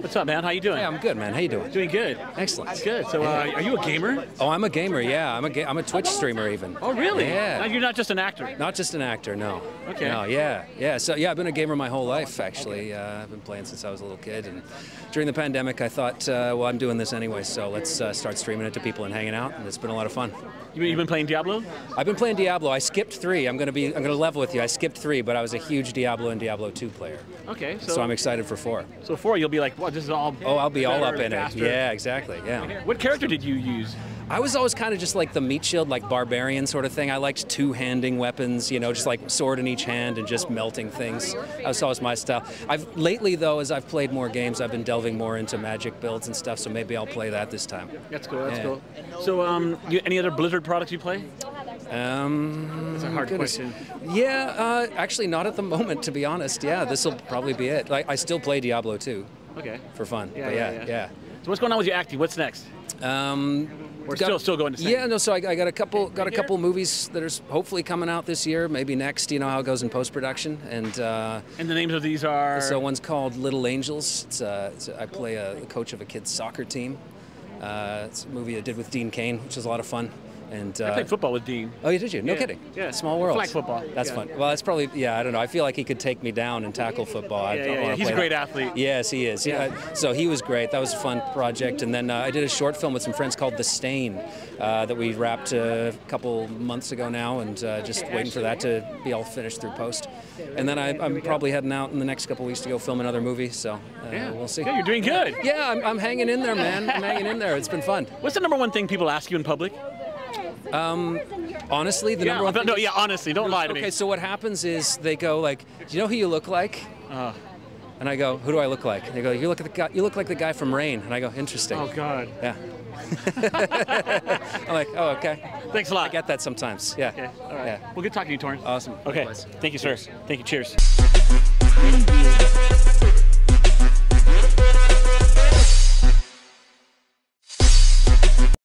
What's up, man? How you doing? Hey, I'm good, man. How you doing? Doing good. Excellent. Good. So, uh, are you a gamer? Oh, I'm a gamer. Yeah, I'm a ga- I'm a Twitch streamer even. Oh, really? Yeah. Now, you're not just an actor. Not just an actor, no. Okay. No, yeah, yeah. So yeah, I've been a gamer my whole life actually. Uh, I've been playing since I was a little kid, and during the pandemic, I thought, uh, well, I'm doing this anyway, so let's uh, start streaming it to people and hanging out, and it's been a lot of fun. You, you've been playing Diablo? I've been playing Diablo. I skipped three. I'm gonna be I'm gonna level with you. I skipped three, but I was a huge Diablo and Diablo 2 player, Okay. So, so I'm excited for four. so four, you'll be like, what? This is all. Oh, I'll be all up in it. Yeah, exactly. Yeah. What character did you use? I was always kind of just like the meat shield, like barbarian sort of thing. I liked two-handing weapons, you know, just like sword in each hand and just melting things. That was always my style. I've lately though, as I've played more games, I've been delving more into magic builds and stuff. So maybe I'll play that this time. That's cool. That's Yeah. cool. So, um, you, any other Blizzard products you play? Um, That's a hard goodness. question. Yeah, uh, actually not at the moment, to be honest. Yeah, this will probably be it. Like, I still play Diablo 2 Okay. for fun. Yeah, but yeah, yeah, yeah. So, what's going on with your acting? What's next? Um, We're got- still still going to sing. Yeah, no. So I, I got a couple, got a couple movies that are hopefully coming out this year, maybe next. You know how it goes in post production, and uh, And the names of these are. so one's called Little Angels. It's, uh, it's I play a, the coach of a kid's soccer team. Uh, it's a movie I did with Dean Cain, which is a lot of fun. And I uh, played football with Dean. oh, you did you? No Yeah, kidding. yeah. Small world. Flag football, That's yeah. fun. Well, that's probably yeah. I don't know. I feel like he could take me down and tackle football. I Yeah, yeah, yeah. He's a great that. athlete. Yes, he is. Yeah. So he was great. That was a fun project. And then uh, I did a short film with some friends called The Stain uh, that we wrapped uh, a couple months ago now, and uh, just waiting for that to be all finished through post. And then I, I'm probably heading out in the next couple weeks to go film another movie. So uh, Yeah. we'll see. Yeah, you're doing good. Yeah, I'm, I'm hanging in there, man. I'm hanging in there. It's been fun. What's the number one thing people ask you in public? Honestly, the Yeah, number one. no, yeah, honestly, don't lie to Okay, me. Okay, so what happens is they go like, "Do you know who you look like?" Uh, And I go, "Who do I look like?" And they go, "You look at the guy. You look like the guy from Reign." And I go, "Interesting." oh God. Yeah. I'm like, "Oh, okay." Thanks a lot. I get that sometimes. Yeah. Okay. All right. Yeah. Well, good talking to you, Torrance. Awesome. Okay. Likewise. Thank you, sir. Thank you. Cheers.